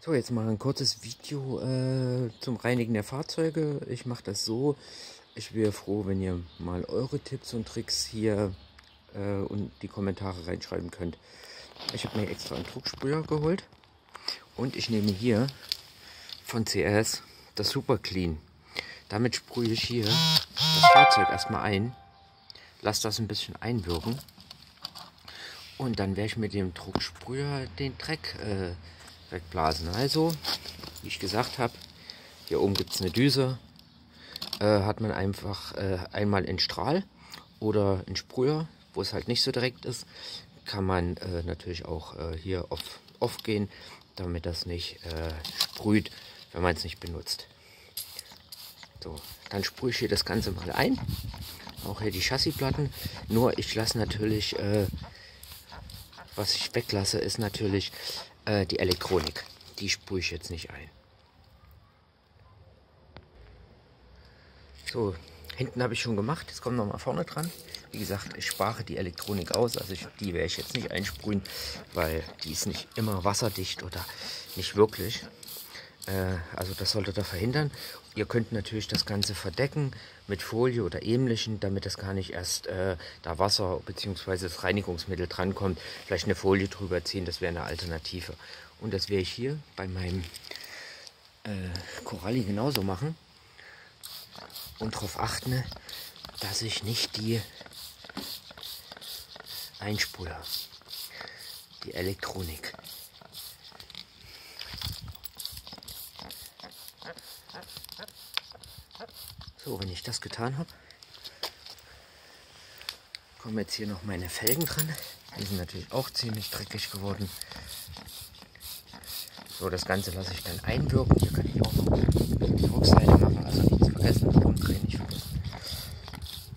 So, jetzt mal ein kurzes Video äh, zum Reinigen der Fahrzeuge. Ich mache das so. Ich wäre froh, wenn ihr mal eure Tipps und Tricks hier äh, und die Kommentare reinschreiben könnt. Ich habe mir extra einen Drucksprüher geholt und ich nehme hier von CS das Super Clean. Damit sprühe ich hier das Fahrzeug erstmal ein, lasse das ein bisschen einwirken und dann werde ich mit dem Drucksprüher den Dreck äh, wegblasen. Also, wie ich gesagt habe, hier oben gibt es eine Düse. Äh, hat man einfach äh, einmal in Strahl oder in Sprüher, wo es halt nicht so direkt ist, kann man äh, natürlich auch äh, hier auf off gehen, damit das nicht äh, sprüht, wenn man es nicht benutzt. So, dann sprühe ich hier das Ganze mal ein. Auch hier die Chassisplatten. Nur ich lasse natürlich, äh, was ich weglasse, ist natürlich äh, die Elektronik. Die sprühe ich jetzt nicht ein. So, hinten habe ich schon gemacht. Jetzt kommen wir mal vorne dran. Wie gesagt, ich spare die Elektronik aus. Also ich, die werde ich jetzt nicht einsprühen, weil die ist nicht immer wasserdicht oder nicht wirklich. Äh, also das solltet ihr verhindern. Ihr könnt natürlich das Ganze verdecken mit Folie oder ähnlichem, damit das gar nicht erst äh, da Wasser bzw. das Reinigungsmittel drankommt. Vielleicht eine Folie drüber ziehen, das wäre eine Alternative. Und das werde ich hier bei meinem äh, Koralli genauso machen. Und darauf achten, dass ich nicht die einsprühe. Die Elektronik. So, wenn ich das getan habe, kommen jetzt hier noch meine Felgen dran. Die sind natürlich auch ziemlich dreckig geworden. So, das Ganze lasse ich dann einwirken. Hier kann ich auch noch die Rückseite machen, also nichts vergessen, umdrehen nicht vergessen.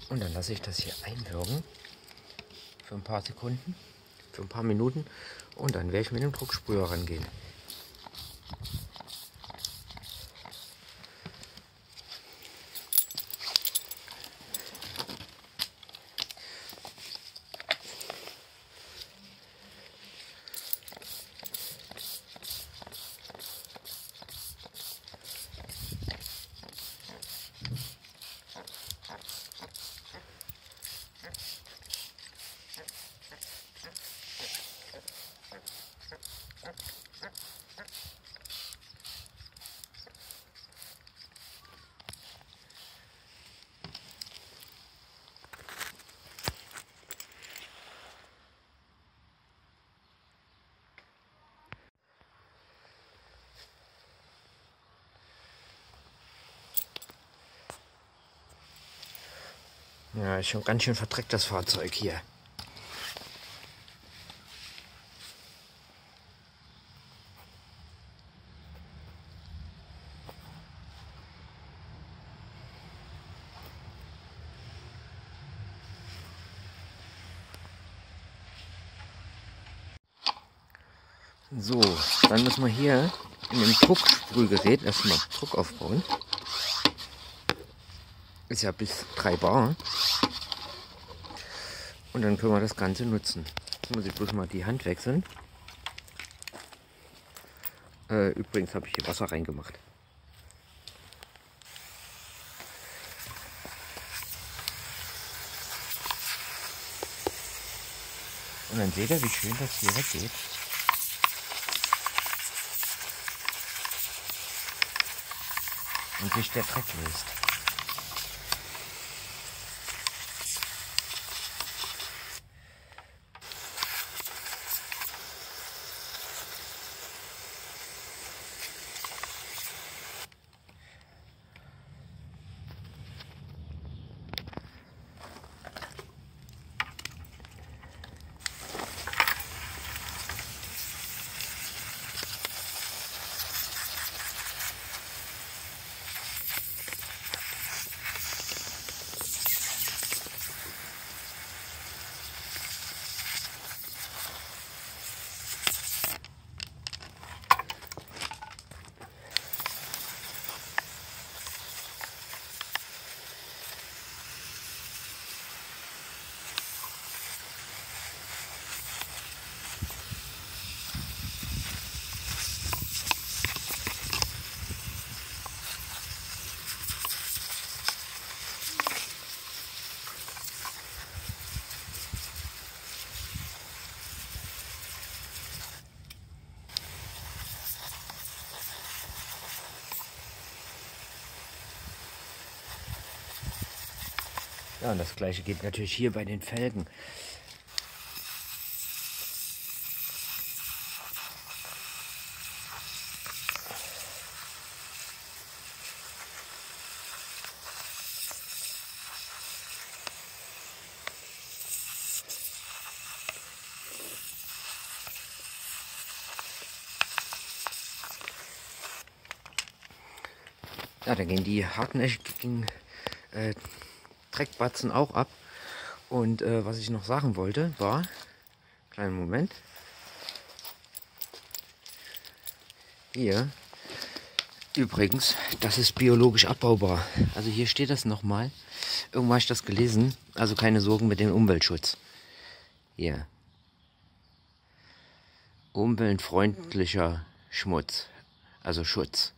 Und dann lasse ich das hier einwirken für ein paar Sekunden, für ein paar Minuten und dann werde ich mit dem Drucksprüher rangehen. Ja, ist schon ganz schön verdreckt das Fahrzeug hier. So, dann müssen wir hier in dem Drucksprühgerät erstmal Druck aufbauen. Ist ja bis 3 Bar. Und dann können wir das Ganze nutzen. Jetzt muss ich bloß mal die Hand wechseln. Äh, übrigens habe ich hier Wasser reingemacht. Und dann seht ihr, wie schön das hier weggeht. Und sich der Dreck löst. Ja, und das gleiche geht natürlich hier bei den Felgen. Ja, da gehen die hartnäckigen äh, Dreckbatzen auch ab. Und äh, was ich noch sagen wollte, war, kleinen Moment, hier, übrigens, das ist biologisch abbaubar. Also hier steht das nochmal, irgendwann habe ich das gelesen, also keine Sorgen mit dem Umweltschutz. Hier. Umweltfreundlicher Schmutz, also Schutz.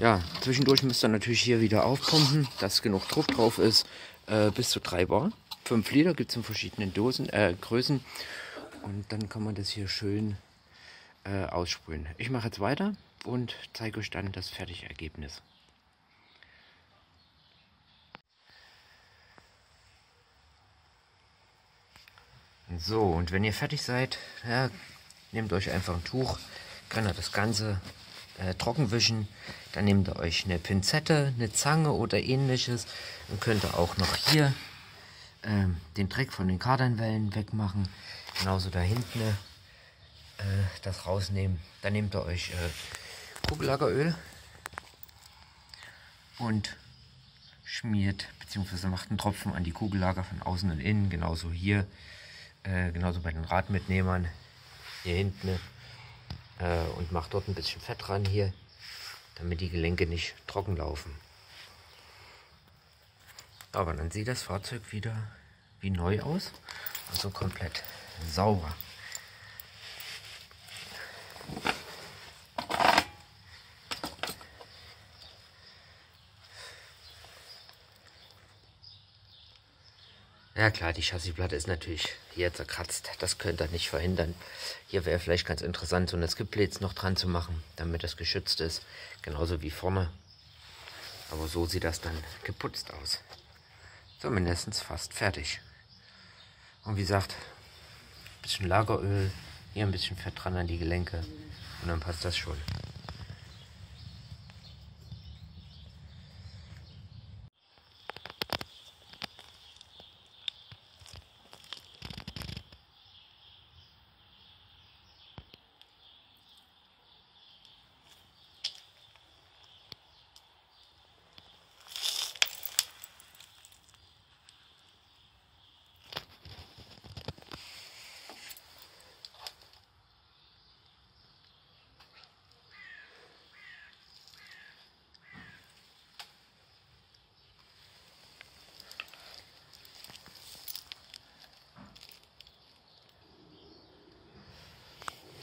Ja, zwischendurch müsst ihr natürlich hier wieder aufpumpen, dass genug Druck drauf ist. Äh, bis zu 3 Bar. 5 Liter gibt es in verschiedenen Dosen, äh, Größen. Und dann kann man das hier schön äh, aussprühen. Ich mache jetzt weiter und zeige euch dann das fertige Ergebnis. So, und wenn ihr fertig seid, ja, nehmt euch einfach ein Tuch, könnt ihr das Ganze äh, trocken wischen. Dann nehmt ihr euch eine Pinzette, eine Zange oder ähnliches und könnt ihr auch noch hier äh, den Dreck von den Kardanwellen wegmachen. Genauso da hinten äh, das rausnehmen. Dann nehmt ihr euch äh, Kugellageröl und schmiert bzw. macht einen Tropfen an die Kugellager von außen und innen. Genauso hier, äh, genauso bei den Radmitnehmern hier hinten äh, und mache dort ein bisschen Fett ran hier, damit die Gelenke nicht trocken laufen. Aber dann sieht das Fahrzeug wieder wie neu aus, also komplett sauber. Ja klar, die Chassisplatte ist natürlich hier zerkratzt. Das könnt ihr nicht verhindern. Hier wäre vielleicht ganz interessant, so eine Skipplates noch dran zu machen, damit das geschützt ist. Genauso wie vorne. Aber so sieht das dann geputzt aus. Zumindest fast fertig. Und wie gesagt, ein bisschen Lageröl, hier ein bisschen Fett dran an die Gelenke und dann passt das schon.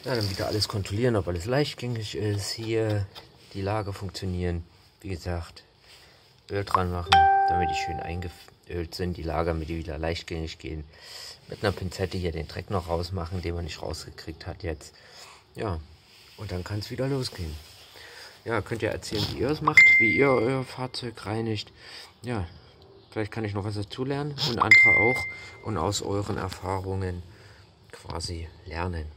Ja, dann wieder alles kontrollieren, ob alles leichtgängig ist. Hier die Lager funktionieren. Wie gesagt, Öl dran machen, damit die schön eingeölt sind. Die Lager, mit die wieder leichtgängig gehen. Mit einer Pinzette hier den Dreck noch rausmachen, den man nicht rausgekriegt hat jetzt. Ja, und dann kann es wieder losgehen. Ja, könnt ihr erzählen, wie ihr es macht, wie ihr euer Fahrzeug reinigt. Ja, vielleicht kann ich noch was dazu lernen und andere auch und aus euren Erfahrungen quasi lernen.